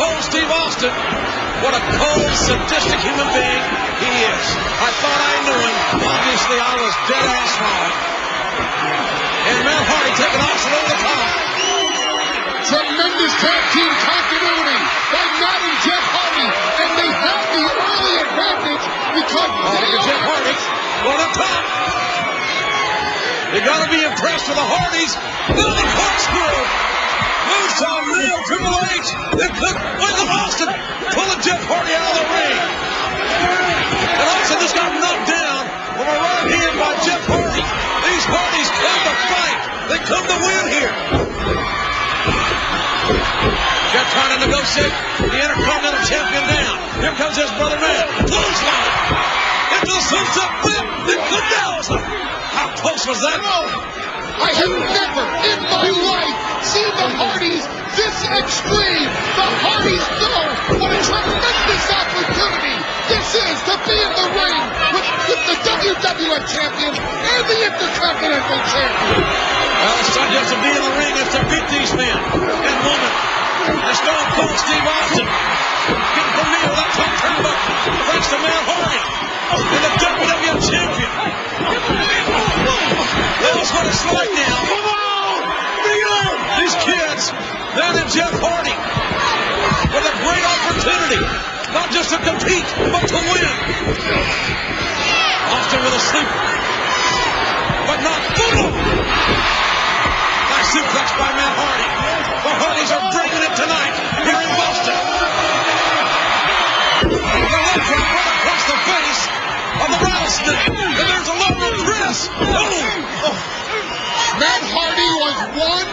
Cold Steve Austin. What a cold, sadistic human being he is. I thought I knew him. Obviously, I was dead ass wrong. And Matt Hardy taking Austin over the top. Tremendous tag team continuity by Matt and Jeff Hardy. And they have the early advantage because Oh, they at Jeff. Hardy. Over the top. You gotta be impressed with the Hardys. Little the corkscrew. Cook. Look at Austin. Pulling Jeff Hardy out of the ring. And Austin just got knocked down from a right hand by Jeff Hardy. These Hardys come to fight. They come to win here. Jeff trying to negotiate the Intercontinental Champion down. Here comes his brother man. Clothesline. Into the sunset flip. Then down. How close was that? I have never in my life seen the Hardys this extreme. The Hardys know what a tremendous opportunity this is to be in the ring with, with the WWF champion and the Intercontinental champion. Well, it's not just to be in the ring, it's to beat these men and women. And Stone Cold Steve Austin Jeff Hardy, with a great opportunity, not just to compete, but to win. Austin with a sleeper, but not boom! Nice suplex by Matt Hardy. The Hardys are bringing it tonight here in Boston. The left right across the face of the rattlesnake. And there's a lower press. Oh! Matt Hardy was one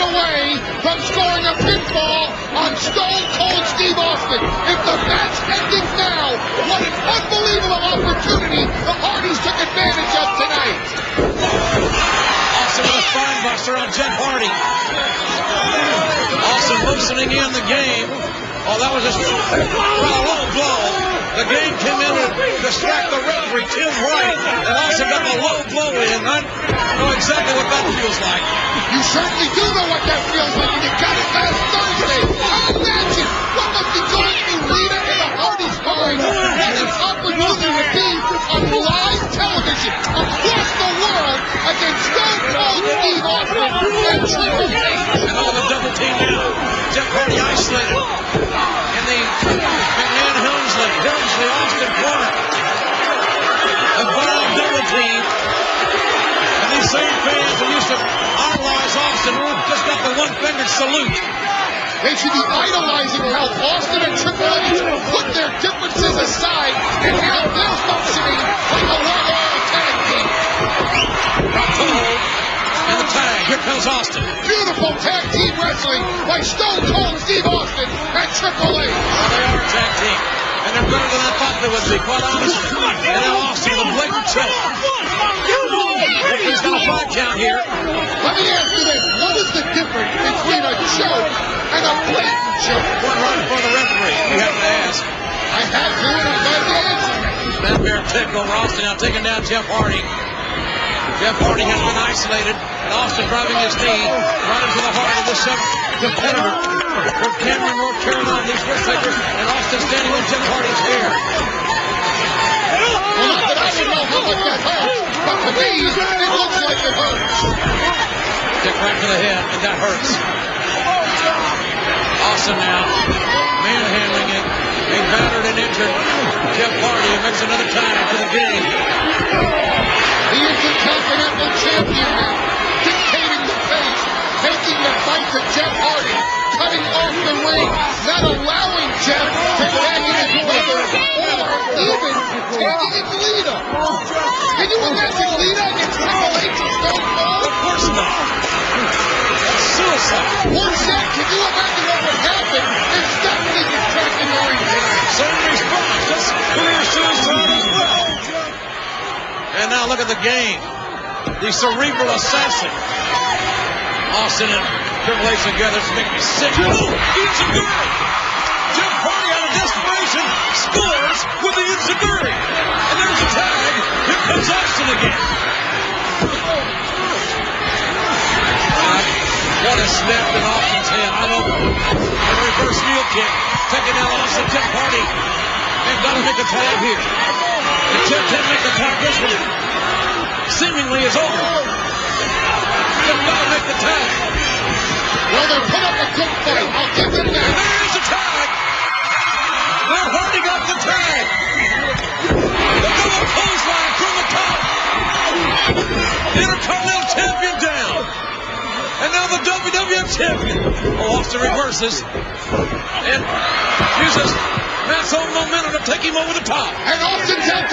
away from scoring a pinfall on Stone Cold Steve Austin. If the match ending now, what an unbelievable opportunity the Hardys took advantage of tonight. Austin with a spine buster on Jeff Hardy. Austin loosening in the game. Oh, that was a low blow. The game to distract the referee, Tim White, and Austin got the low blow in. I know exactly what that feels like. You certainly do know what that feels like, and you got it last Thursday. Who idolize Austin just got the one-fingered salute. They should be idolizing how Austin and Triple H put their differences aside and now they're functioning like a well-oiled tag team. Rock to the hold. And the tag. Here comes Austin. Beautiful tag team wrestling by Stone Cold Steve Austin and Triple H. They are a tag team. And they're better than I thought they would be, quite honestly. And now Austin with a blatant choke. He's got a five count here. Let me ask you this. What is the difference between a choke and a blatant choke? One right for the referee. You have to ask. I have to and I'm glad you answered me. Matt Bear over Austin now taking down Jeff Hardy. Jeff Hardy has been isolated, and Austin driving his knee right into the heart of this uh, from Cameron, North Carolina. These wrist takers, and Austin standing on Jeff Hardy's hair. Well, not that I would know how much that hurts, but to me, it looks like it hurts. Kick right to the head, and that hurts. Austin now manhandling it. A battered and injured Jeff Hardy makes another time to the game. He is The Champion now, off not allowing Jeff to tag in his brother or even tagging in Lita. Can you imagine Lita against Triple H and Stone Cold? Of course not. That's suicide. Or Zach, can you imagine what would happen if Stephanie gets trapped in the ring? Same response. That's clear suicide as well. And now look at the game. The cerebral assassin. Austin and Tribulation again. This makes making me sick. Ooh, enzuigiri! Jeff Hardy out of desperation scores with the enzuigiri. And there's a tag. Here comes Austin again. What a snap in Austin's hand. I love it. A reverse heel kick. Taking out Austin. Jeff Hardy. They've got to make a tag here. And Jeff can't make the tag. This one seemingly is over. Intercontinental champion down. And now the WWF champion. Oh, Austin reverses. And uses Matt's own momentum to take him over the top. And Austin's out